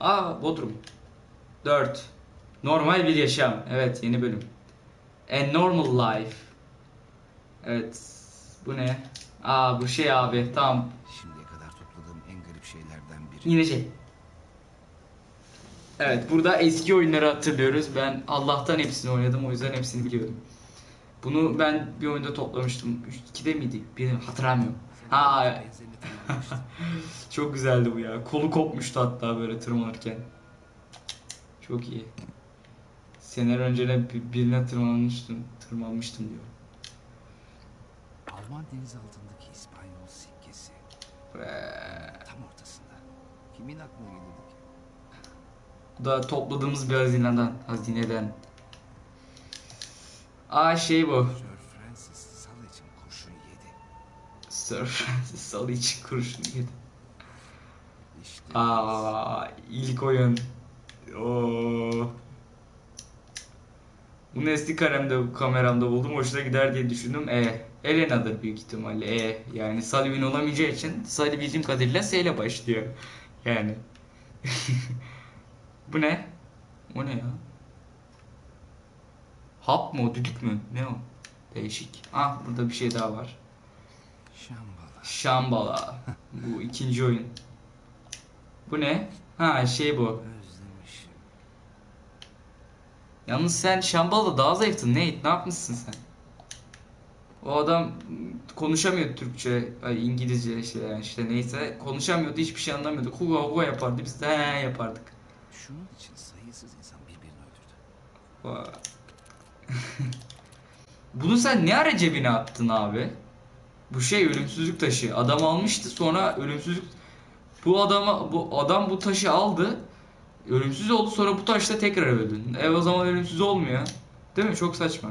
Aa Bodrum. 4. Normal bir yaşam. Evet yeni bölüm. A normal life. Evet. Bu ne? Aa bu şey abi. Tamam. Şimdiye kadar topladığım en garip şeylerden biri. Yine şey. Evet burada eski oyunları hatırlıyoruz. Ben Allah'tan hepsini oynadım o yüzden hepsini biliyorum. Bunu ben bir oyunda toplamıştım. 2'de miydi? Bir hatırlamıyorum. Ha çok güzeldi bu ya. Kolu kopmuştu hatta böyle tırmanırken. Çok iyi. Seneler önce birine tırmanmıştım, tırmanmıştım diyor. Alman deniz altındaki İspanyol sikkesi. Tam ortasında. Kimin aklına gelirdi ki? Bu da topladığımız bir hazineden. Hazineden. Aa şey bu. Sir Francis Salı için kurşun yedi. İşte Aa ilk oyun. Oo. Bunu SD kameramda, kameramda buldum. Hoşuna gider diye düşündüm. E. Elena'dır büyük ihtimalle. E. Yani Salivin olamayacağı için Salih bildiğim kadarıyla S ile başlıyor. Yani. Bu ne? O ne ya? Hap mı o? Düdük mü? Ne o? Değişik. Ah burada bir şey daha var. Şambala. Şambala. Bu ikinci oyun. Bu ne? Ha şey bu. Özlemişim. Yalnız sen Şambala'da daha zayıftın. Ne? Ne yapmışsın sen? O adam konuşamıyordu Türkçe, ay İngilizce şey yani işte neyse. Konuşamıyordu, hiçbir şey anlamıyordu. Huga huga yapardı, biz de he yapardık. Şunun için sayısız insan birbirini öldürdü. Bunu sen ne ara cebine attın abi? Bu şey ölümsüzlük taşı. Adam almıştı sonra ölümsüzlük bu adama bu adam bu taşı aldı. Ölümsüz oldu sonra bu taşla tekrar öldü. E o zaman ölümsüz olmuyor. Değil mi? Çok saçma.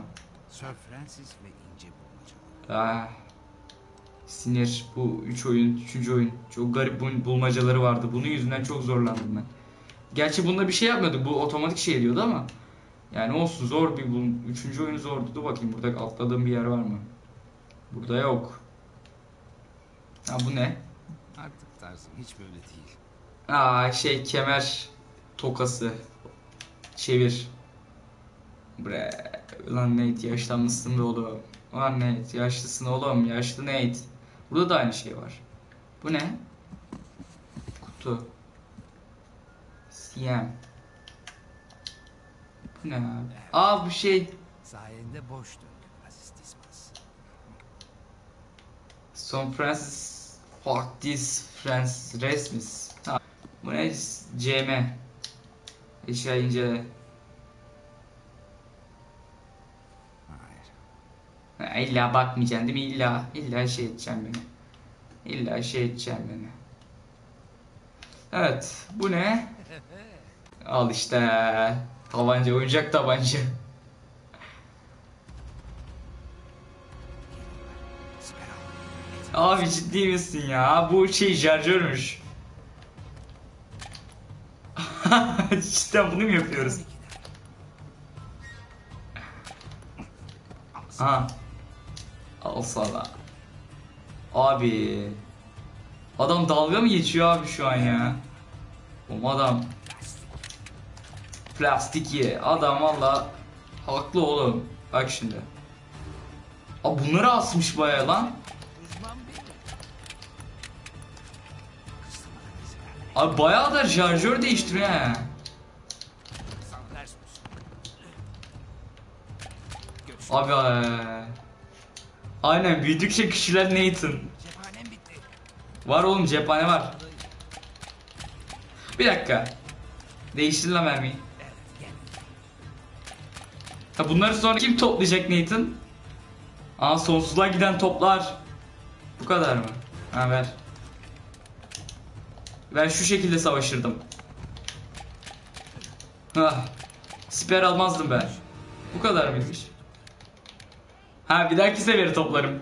Sir Francis ve ince bulmacaları. Ah. Sinir. Bu 3 oyun, 3. oyun. Çok garip bul- bulmacaları vardı. Bunun yüzünden çok zorlandım ben. Gerçi bunda bir şey yapmıyorduk. Bu otomatik şey diyordu ama. Yani olsun zor bir bul. Üçüncü oyun zordu. Dur bakayım burada atladığım bir yer var mı? Burada yok. Ha bu ne? Artık tarzım hiç böyle değil. Aa şey kemer tokası. Çevir. Bre. Ulan Nate yaşlanmışsın be oğlum. Ulan Nate yaşlısın oğlum. Yaşlı Nate. Burada da aynı şey var. Bu ne? Kutu. CM. Bu ne abi? Aa bu şey. Sayende boş döndük Aziz Dismas. Son Francis This Francis resmis. Ha. Bu ne? CM. Eşya incele. Hayır. Ha, illa bakmayacaksın değil mi? İlla, illa şey edeceksin beni. İlla şey edeceksin beni. Evet, bu ne? Al işte. Tabanca, oyuncak tabanca. Abi ciddi misin ya? Bu şey şarjörmüş. Cidden bunu mu yapıyoruz? Ha. Al sana. Abi. Adam dalga mı geçiyor abi şu an ya? Oğlum adam. Plastik ye. Adam valla haklı oğlum. Bak şimdi. Abi bunları asmış baya lan. Abi bayağı da şarjör değiştiriyor he. Abi eee. Aynen büyüdükçe kişiler Nathan. Var oğlum cephane var. Bir dakika. Değiştir lan mermiyi. Ha bunları sonra kim toplayacak Nathan? Aa sonsuzluğa giden toplar. Bu kadar mı? Ha ver. Ben şu şekilde savaşırdım. Hah. Siper almazdım ben. Bu kadar mıymış? Ha bir dahaki seferi toplarım.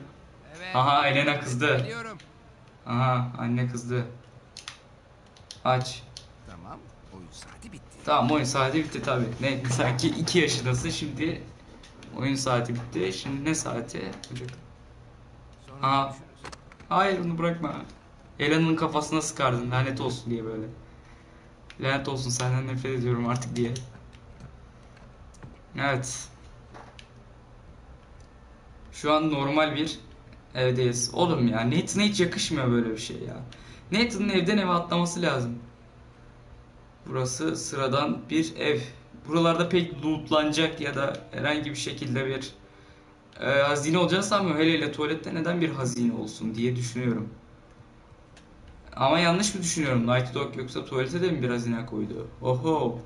Evet. Aha Elena kızdı. Aha anne kızdı. Aç. Tamam. Oyun saati bitti. Tamam oyun saati bitti tabi. Ne sanki 2 yaşındasın şimdi oyun saati bitti. Şimdi ne saati? Görüşürüz. Hayır onu bırakma. Elan'ın kafasına sıkardın lanet olsun diye böyle. Lanet olsun senden nefret ediyorum artık diye. Evet. Şu an normal bir evdeyiz. Oğlum ya Nathan'a hiç yakışmıyor böyle bir şey ya. Nathan'ın evden eve atlaması lazım. Burası sıradan bir ev. Buralarda pek lootlanacak ya da herhangi bir şekilde bir e, hazine olacağını sanmıyorum. Hele hele tuvalette neden bir hazine olsun diye düşünüyorum. Ama yanlış mı düşünüyorum? Night Dog yoksa tuvalete de mi bir hazine koydu? Oho.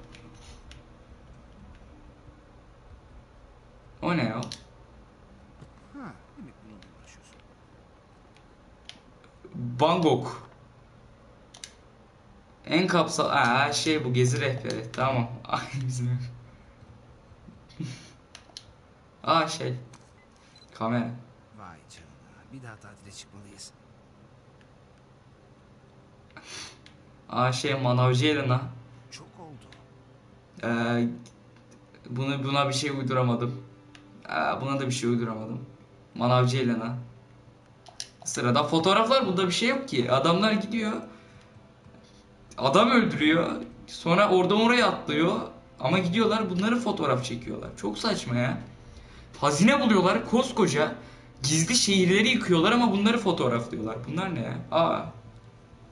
O ne uğraşıyorsun. Bangkok. En kapsal... Aa şey bu gezi rehberi. Tamam. Ay bizim. Aa şey. Kamera. Vay canına. Bir daha tatile çıkmalıyız. Aa şey manavcı Elena. Çok oldu. Ee, bunu buna bir şey uyduramadım. Aa, buna da bir şey uyduramadım. Manavcı Elena. Sırada fotoğraflar bunda bir şey yok ki. Adamlar gidiyor. Adam öldürüyor. Sonra oradan oraya atlıyor. Ama gidiyorlar bunları fotoğraf çekiyorlar. Çok saçma ya. Hazine buluyorlar koskoca. Gizli şehirleri yıkıyorlar ama bunları fotoğraflıyorlar. Bunlar ne ya? Aa.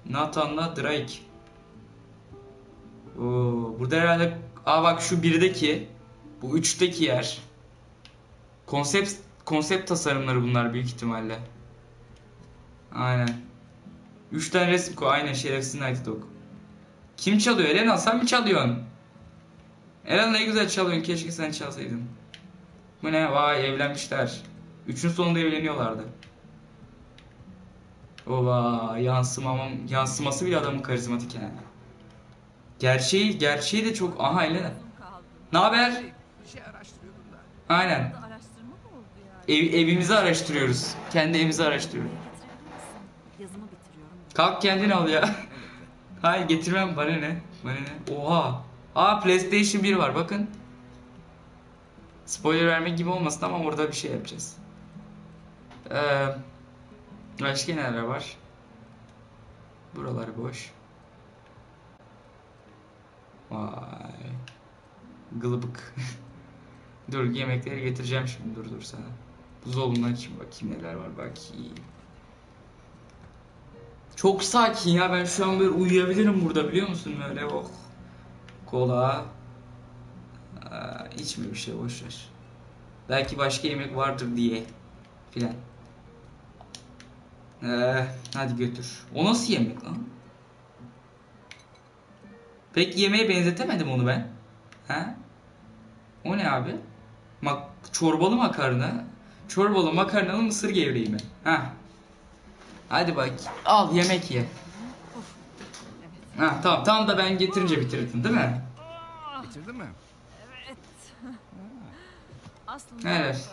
Nathan'la Drake. Oo, burada herhalde Aa bak şu birdeki bu üçteki yer. Konsept konsept tasarımları bunlar büyük ihtimalle. Aynen. Üç tane resim koy. Aynen şerefsiz Night Dog. Kim çalıyor? Elena sen mi çalıyorsun? Elena ne güzel çalıyorsun. Keşke sen çalsaydın. Bu ne? Vay evlenmişler. Üçün sonunda evleniyorlardı. Ova yansımamam yansıması bile adamın karizmatik yani. Gerçeği gerçeği de çok aha kaldım. Ne haber? Aynen. Ev, evimizi araştırıyoruz. Kendi evimizi araştırıyoruz. Kalk kendin al ya. Hayır getirmem bana ne? Bana ne? Oha. Aa PlayStation 1 var bakın. Spoiler vermek gibi olmasın ama orada bir şey yapacağız. Ee, başka neler var? Buralar boş. Vay. Gılıbık. dur yemekleri getireceğim şimdi dur dur sana. Buzdolabından açayım bakayım neler var bakayım. Çok sakin ya ben şu an böyle uyuyabilirim burada biliyor musun böyle oh. Kola. Aa, içme bir şey boş ver. Belki başka yemek vardır diye filan. Ee, hadi götür. O nasıl yemek lan? Pek yemeğe benzetemedim onu ben. Ha? O ne abi? Mak çorbalı makarna. Çorbalı makarnalı mısır gevreği mi? Ha. Hadi bak. Al yemek ye. Evet. Ha tamam tam da ben getirince bitirdin değil mi? Bitirdin mi? Evet. Aslında Evet.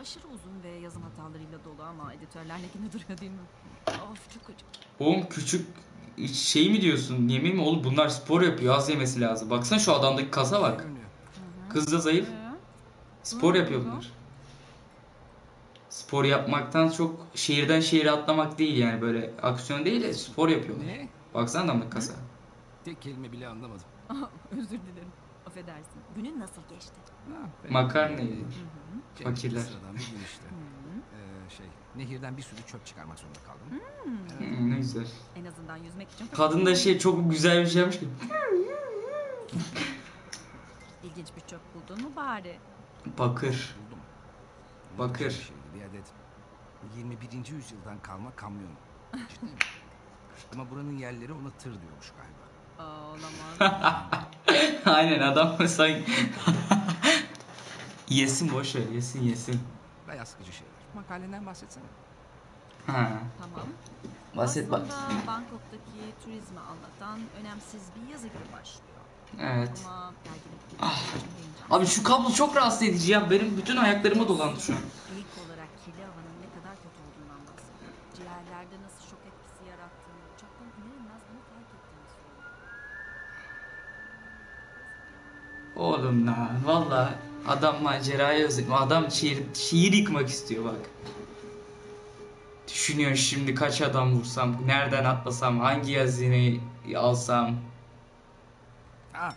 Aşırı uzun ve yazım hatalarıyla dolu ama editörler ne duruyor değil mi? Of çok acı. Oğlum küçük şey mi diyorsun? Yemin mi oğlum bunlar spor yapıyor az yemesi lazım. Baksana şu adamdaki kasa bak. Kız da zayıf. Spor yapıyor bunlar. Spor yapmaktan çok şehirden şehire atlamak değil yani böyle aksiyon değil de spor yapıyorlar. Ne? Baksana adamdaki kasa. Tek kelime bile anlamadım. Özür dilerim. Affedersin. Günün nasıl geçti? Makarna. Şey, fakirler. Sıradan bir gün işte. Ee, şey, nehirden bir sürü çöp çıkarmak zorunda kaldım. Hı, ne güzel. En azından yüzmek için Kadın da şey çok güzel bir şey yapmış ki. İlginç bir çöp buldun mu bari? Bakır. Buldum. Bakır. Bir şeydi, bir adet 21. yüzyıldan kalma kamyon. Ciddi mi? Ama buranın yerleri ona tır diyormuş galiba. Aa, olamaz. Aynen adam sanki... yesin boş ver yesin yesin. Bayağı sıkıcı şeyler. Makalenden bahsetsene. Ha. tamam. Bahset bak. Aslında Bangkok'taki turizmi anlatan önemsiz bir yazı gibi başlıyor. Evet. Ama derginin Ah. Abi şu kablo çok rahatsız edici ya. Benim bütün ayaklarıma dolandı şu an. İlk olarak kirli havanın ne kadar kötü olduğundan bahsediyor. Ciğerlerde nasıl Oğlum lan valla adam macerayı özlüyor. Adam şiir, şiir yıkmak istiyor bak. Düşünüyor şimdi kaç adam vursam, nereden atlasam, hangi hazineyi alsam. Aa,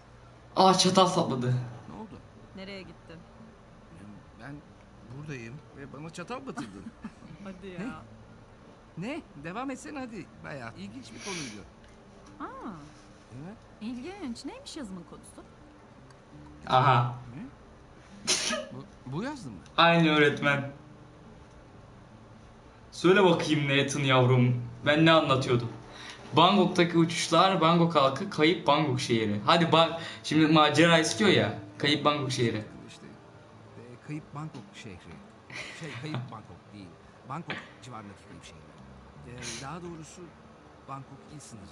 Aa çatal sapladı. ne oldu? Nereye gittin? Ben buradayım ve bana çatal batırdın. Hadi ya. ne? Devam etsene hadi. Bayağı ilginç bir konuydu. Aa, Evet. ilginç. Neymiş yazımın konusu? Aha. Ne? bu, bu yazdın mı? Aynı öğretmen. Söyle bakayım Nathan yavrum. Ben ne anlatıyordum? Bangkok'taki uçuşlar Bangkok halkı kayıp Bangkok şehri. Hadi bak şimdi macera istiyor ya. Kayıp Bangkok şehri. İşte e, kayıp Bangkok şehri. Şey kayıp Bangkok değil. Bangkok civarındaki kayıp şehri. E, daha doğrusu Bangkok il sınırı.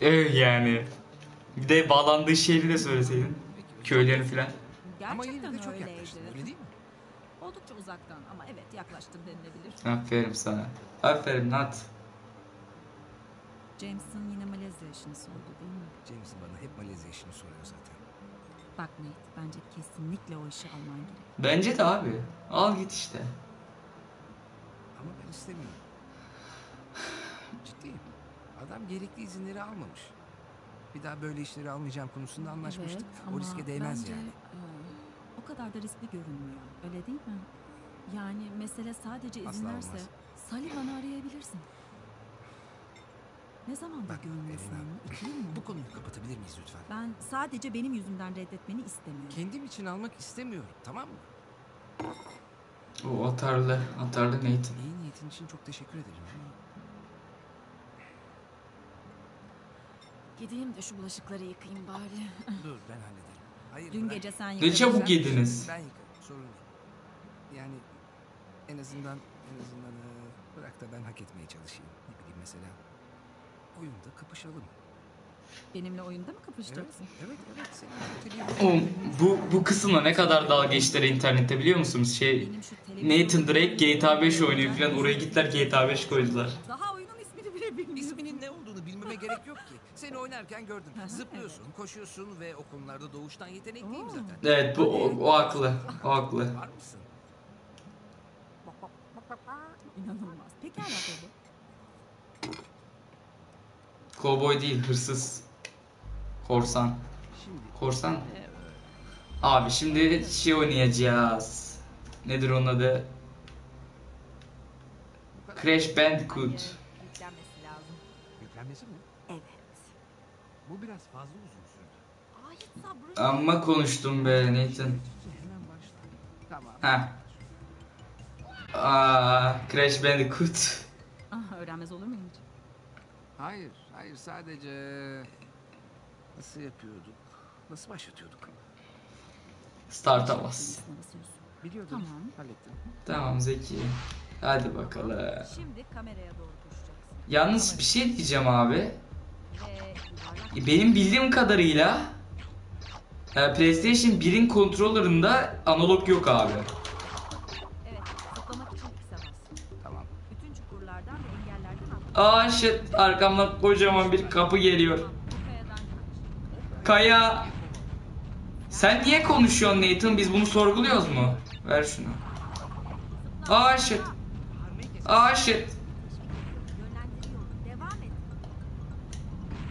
Evet yani. Bir de bağlandığı şehri de söyleseydin. Çok- filan. Ama yine Gerçekten de çok öyleydi. yaklaştın öyle değil mi? Oldukça uzaktan ama evet yaklaştın denilebilir. Aferin sana. Aferin Nat. James'in yine Malezya işini sordu değil mi? James bana hep Malezya işini soruyor zaten. Bak Nate bence kesinlikle o işi alman gerek. Bence de abi. Al git işte. Ama ben istemiyorum. Ciddiyim. Adam gerekli izinleri almamış. Bir daha böyle işleri almayacağım konusunda anlaşmıştık. Evet, o riske değmez bence, yani. e, o kadar da riskli görünmüyor. Öyle değil mi? Yani mesele sadece Asla verse olmaz. Sullivan'ı arayabilirsin. Ne zamandır Bak, görmüyorsun Elena, onu? İki yıl mı? Bu konuyu kapatabilir miyiz lütfen? Ben sadece benim yüzümden reddetmeni istemiyorum. Kendim için almak istemiyorum tamam mı? O atarlı. Atarlı Nathan. İyi niyetin için çok teşekkür ederim. Gideyim de şu bulaşıkları yıkayayım bari. Dur ben hallederim. Hayır Dün bırak. gece sen Ne yıkadın. çabuk Sen- yediniz. Ben yıkarım sorun değil. Yani en azından en azından e, bırak da ben hak etmeye çalışayım. Ne bileyim mesela oyunda kapışalım. Benimle oyunda mı Evet, kapışacaksın? evet, evet. Senin bu televizyon- Oğlum bu, bu kısımla ne kadar dalga geçtiler internette biliyor musunuz? Şey Benim şu televizyon- Nathan Drake GTA 5 oynuyor falan oraya gittiler GTA 5 koydular. Daha oyunun ismini bile bilmiyorum. İsminin ne olduğunu bilmeme gerek yok ki. Seni oynarken gördüm. Zıplıyorsun, koşuyorsun ve o konularda doğuştan yetenekliyim zaten. Evet bu o, o haklı. O haklı. Var mısın? İnanılmaz. Pekala baba. Kovboy değil hırsız. Korsan. Korsan. Abi şimdi şey oynayacağız. Nedir onun adı? Crash Bandicoot. Bu biraz fazla uzun sürdü. Ay hiç sabrım. Amma konuştum be Nathan. Hemen başla. Tamam. Ha. Aa, Crash Bandicoot. Ah, öğrenmez olur muyum hiç? Hayır, hayır sadece nasıl yapıyorduk? Nasıl başlatıyorduk? Start'a bas. Biliyordum. Tamam. Hallettim. Tamam Zeki. Hadi bakalım. Şimdi kameraya doğru koşacaksın. Yalnız bir şey diyeceğim abi. Ve yuvarlak E, Benim bildiğim kadarıyla e, PlayStation 1'in controller'ında analog yok abi. Aa shit arkamdan kocaman bir kapı geliyor. Kaya. Sen niye konuşuyorsun Nathan? Biz bunu sorguluyoruz mu? Ver şunu. Aa shit. Aa shit. Yönlendiriyorum. Devam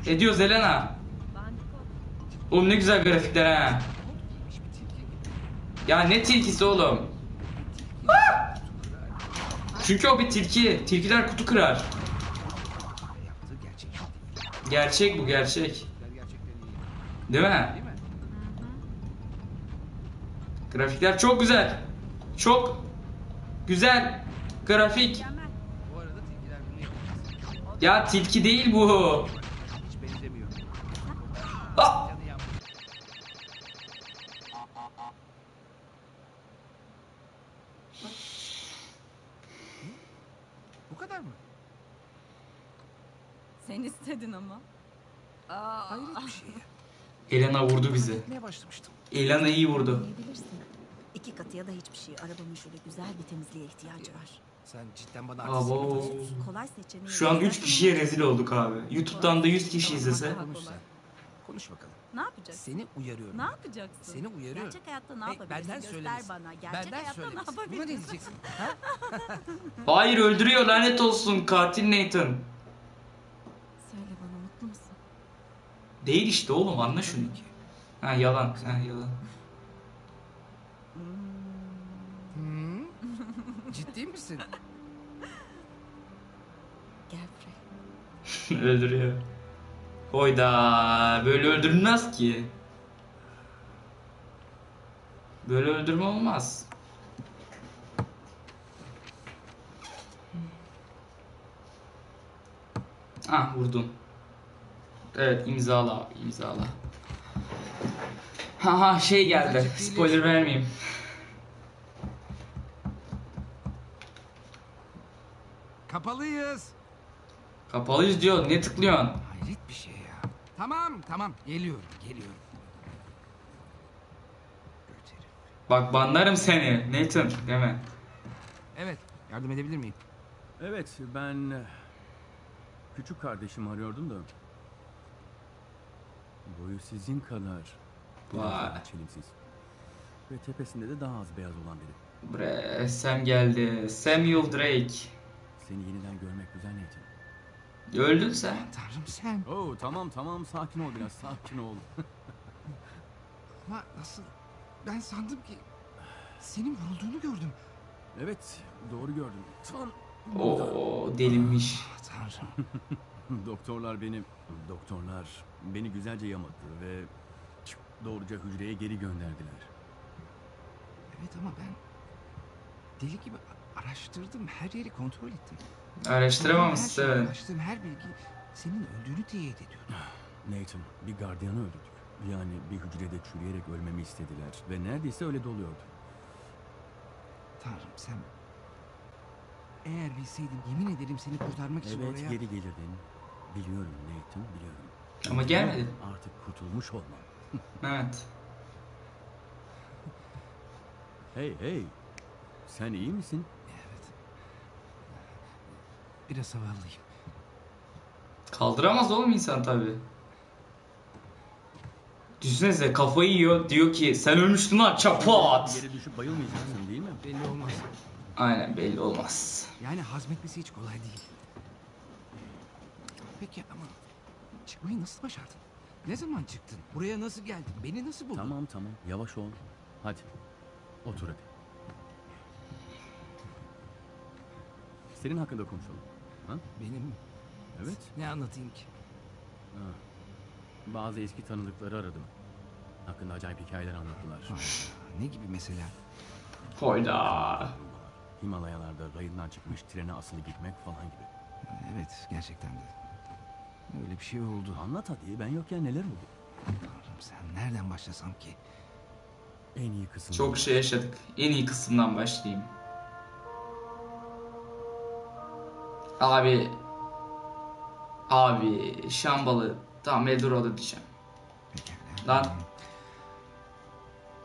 et. Ediyoruz Elena. Bandikot. Oğlum ne güzel grafikler ha. Ya ne tilkisi oğlum? Çünkü o bir tilki. Tilkiler kutu kırar. Gerçek bu gerçek. Değil mi? Grafikler çok güzel. Çok güzel. Grafik. Ya tilki değil bu. Hiç benzemiyor. Ah! Canı yanmış. Hı? Bu kadar mı? Sen istedin ama. Aa, Hayret bir şey ya. Elena vurdu bizi. Etmeye başlamıştım. Elena iyi vurdu. Anlayabilirsin. İki katıya da hiçbir şey. Arabamın şöyle güzel bir temizliğe ihtiyacı var. Sen cidden bana artistlik Abo. yapıyorsun. Kolay seçeneği. Şu an 3 istersen kişiye rezil olduk abi. YouTube'dan da 100 kişi izlese. Konuş sen. Konuş bakalım. Ne yapacaksın? Seni uyarıyorum. Ne yapacaksın? Seni uyarıyorum. Gerçek hayatta ne yapabilirsin? benden Göster söylemesin. bana. Gerçek Benden hayatta ne söylemesin. Buna ne yapabilirsin? diyeceksin? Ha? Hayır öldürüyor lanet olsun katil Nathan. Söyle bana mutlu musun? Değil işte oğlum anla şunu. Ki. Ha yalan. Ha yalan. Hmm? Ciddi misin? Gel buraya. Öldürüyor. Hoyda böyle öldürülmez ki. Böyle öldürme olmaz. Ah vurdum. Evet imzala abi, imzala. Haha şey geldi. Spoiler vermeyeyim. Kapalıyız. Kapalıyız diyor. Ne tıklıyorsun? Hayret bir şey. Tamam tamam geliyorum geliyorum. Bak banlarım seni. Nathan deme. Evet yardım edebilir miyim? Evet, ben eh, küçük kardeşimi arıyordum da. Boyu sizin kadar. Vay. Çelimsiz. Ve tepesinde de daha az beyaz olan biri. Bre, Sam geldi. Samuel Drake. Seni yeniden görmek güzel Nathan. Öldün sen. Tanrım sen. Oo tamam tamam sakin ol biraz sakin ol. Ama nasıl? Ben sandım ki senin vurulduğunu gördüm. evet doğru gördüm. Tam. Oo delinmiş. Ah, Tanrım. Doktorlar beni doktorlar beni güzelce yamadı ve doğruca hücreye geri gönderdiler. Evet ama ben deli gibi araştırdım. Her yeri kontrol ettim. Araştıramamışsın. Her evet. araştırdım. Her bilgi senin öldüğünü teyit ediyordu. Nathan, bir gardiyanı öldürdük. Yani bir hücrede çürüyerek ölmemi istediler ve neredeyse öyle doluyordu. Tanrım sen... Eğer bilseydim yemin ederim seni kurtarmak için Evet, oraya... geri gelirdin. Biliyorum Nathan, biliyorum. Ama gelmedi. Artık kurtulmuş olmam. Evet. Hey hey, sen iyi misin? Biraz havallıyım. Kaldıramaz oğlum insan tabi. Düşünsenize kafayı yiyor diyor ki sen ölmüştün lan çapat. Yere düşüp bayılmayacaksın değil mi? Belli olmaz. Aynen belli olmaz. Yani hazmetmesi hiç kolay değil. Peki ama çıkmayı nasıl başardın? Ne zaman çıktın? Buraya nasıl geldin? Beni nasıl buldun? Tamam tamam, yavaş ol. Hadi, otur hadi. Senin hakkında konuşalım. Ha? Benim Evet. ne anlatayım ki? Ha. Bazı eski tanıdıkları aradım. Hakkında acayip hikayeler anlattılar. Ne gibi mesela? Hoyda. Himalayalarda rayından çıkmış trene asılı gitmek falan gibi. Evet gerçekten de. Öyle bir şey oldu. Anlat hadi ben yokken neler oldu? Tanrım sen nereden başlasam ki? En iyi kısım. Çok şey yaşadık. En iyi kısımdan başlayayım. Abi. Abi Şambalı. Tamam Eldorado diyeceğim. Lan.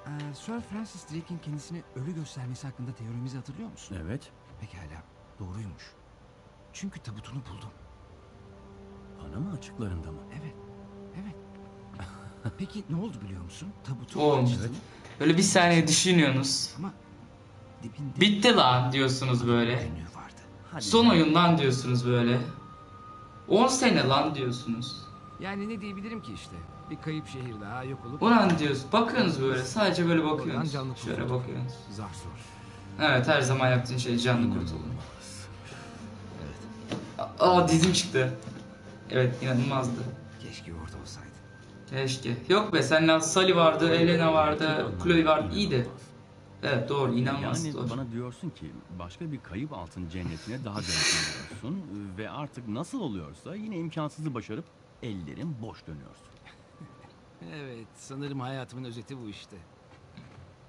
Ee, Sir Francis Drake'in kendisini ölü göstermesi hakkında teorimizi hatırlıyor musun? Evet. Pekala. Doğruymuş. Çünkü tabutunu buldum. Panama açıklarında mı? Evet. Evet. Peki ne oldu biliyor musun? Tabutu Oğlum. açtım Böyle bir saniye düşünüyorsunuz. ama dibinde Bitti lan diyorsunuz böyle. vardı. Hadi Son be. oyun lan diyorsunuz böyle. 10 sene lan diyorsunuz. Yani ne diyebilirim ki işte? Bir kayıp şehir daha yok olup Ulan diyoruz. Bakıyorsunuz böyle. Sadece böyle Oradan bakıyorsunuz. canlı Şöyle kurtulduk. bakıyorsunuz. zar zor. Evet her zaman yaptığın şey canlı kurtulma. İnanılmaz. Evet. Aa dizim çıktı. Evet inanılmazdı. Keşke orada olsaydı. Keşke. Yok be seninle Sally vardı, Elena vardı, Chloe vardı. İyiydi. Evet doğru inanılmaz. Yani doğru. bana diyorsun ki başka bir kayıp altın cennetine daha dönüyorsun ve artık nasıl oluyorsa yine imkansızı başarıp ellerin boş dönüyorsun. Evet, sanırım hayatımın özeti bu işte.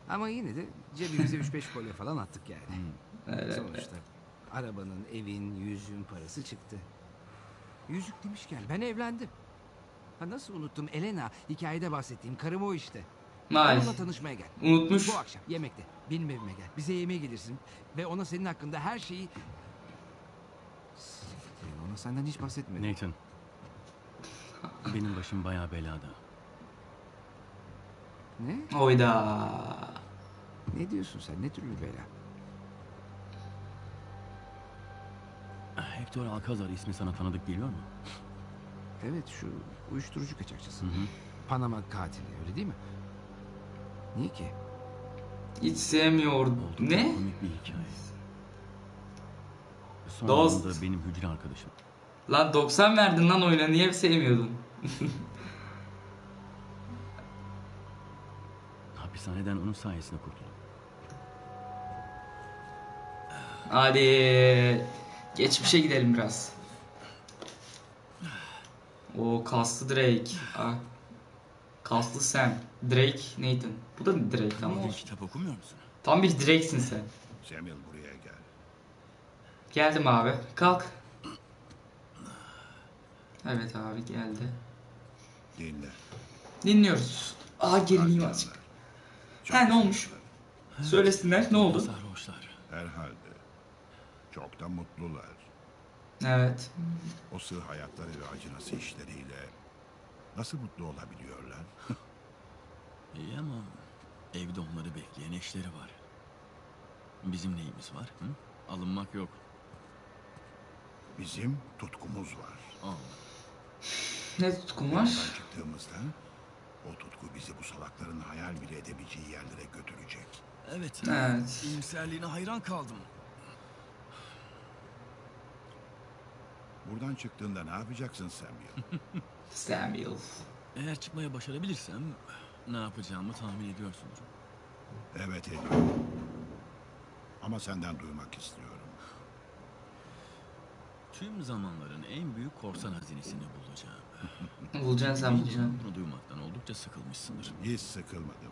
Ama yine de cebimize 3-5 kolye falan attık yani. Evet. Sonuçta arabanın, evin, yüzüğün parası çıktı. Yüzük demişken ben evlendim. Ha nasıl unuttum Elena, hikayede bahsettiğim karım o işte. Vay. Onunla tanışmaya gel. Unutmuş. Bu akşam yemekte benim evime gel. Bize yemeğe gelirsin ve ona senin hakkında her şeyi... Siktir, Ona senden hiç bahsetmedim. Nathan. Benim başım bayağı belada. Ne? Oyda. Ne diyorsun sen? Ne türlü bela? Hector Alcazar ismi sana tanıdık geliyor mu? Evet şu uyuşturucu kaçakçısı. Hı hı. Panama katili öyle değil mi? Niye ki? Hiç sevmiyor. Oldukça Ne? komik bir hikaye. Son Dost. anda benim hücre arkadaşım. Lan 90 verdin lan oyuna niye sevmiyordun? Hapishaneden onun sayesinde kurtuldum. Hadi geçmişe gidelim biraz. O kaslı Drake. Ah. Kaslı Sam. Drake Nathan. Bu da Drake ama olsun. kitap okumuyor musun? Tam bir Drake'sin sen. Samuel buraya gel. Geldim abi. Kalk. Evet abi geldi. Dinle. Dinliyoruz. Aa gerileyim azıcık. Çok He ne olmuş? sıkıntı. Söylesinler ne oldu? Sarhoşlar. Herhalde. Çok da mutlular. Evet. O sığ hayatları ve acınası işleriyle nasıl mutlu olabiliyorlar? İyi ama evde onları bekleyen eşleri var. Bizim neyimiz var? Hı? Alınmak yok. Bizim tutkumuz var. Aa, Ne Buradan var? çıktığımızda o tutku bizi bu salakların hayal bile edemeyeceği yerlere götürecek. evet. Evet. İyimserliğine hayran kaldım. Buradan çıktığında ne yapacaksın Samuel? Samuel. Eğer çıkmaya başarabilirsem ne yapacağımı tahmin ediyorsunuz. evet ediyorum. Ama senden duymak istiyorum. Tüm zamanların en büyük korsan hazinesini bulacağım. Bulacaksın sen bulacaksın. Bunu duymaktan oldukça sıkılmışsındır. Hiç sıkılmadım.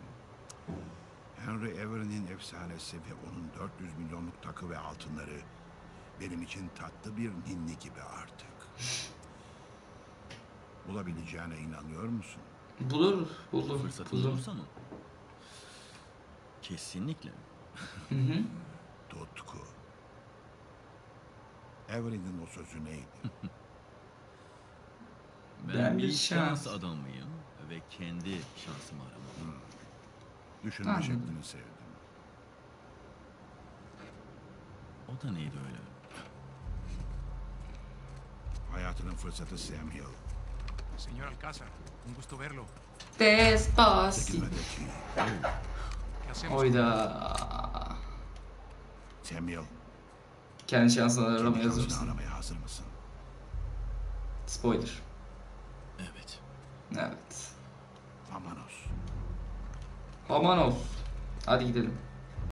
Henry Everin'in efsanesi ve onun 400 milyonluk takı ve altınları benim için tatlı bir ninni gibi artık. Bulabileceğine inanıyor musun? Bulur, bulur, Fırsatım bulur. olursa mı? Kesinlikle. Hı hı. Tutku. Everin'in o sözü neydi? Ben, Ben bir şans şans. adamıyım ve kendi şansımı aramalıyım. Düşünme Anladım. şeklini sevdim. O da neydi öyle? Hayatının fırsatı Samuel. Señor Alcázar, un gusto verlo. Despacito. Oyda. Samuel, Kendi şansını aramaya hazır mısın? aramaya hazır mısın? Spoiler. Evet. Evet. Amanos. Aman olsun. Hadi gidelim.